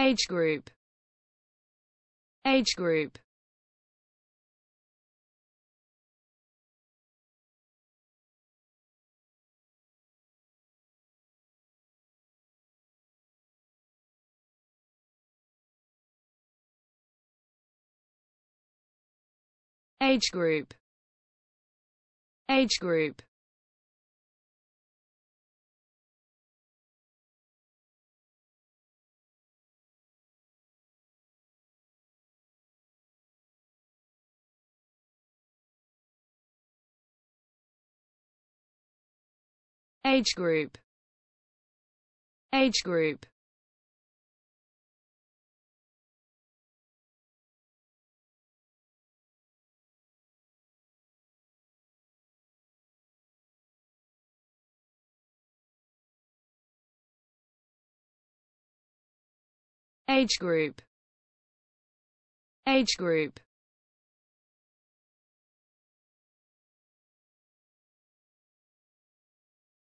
age group. Age group. Age group. Age group age group. Age group. Age group. Age group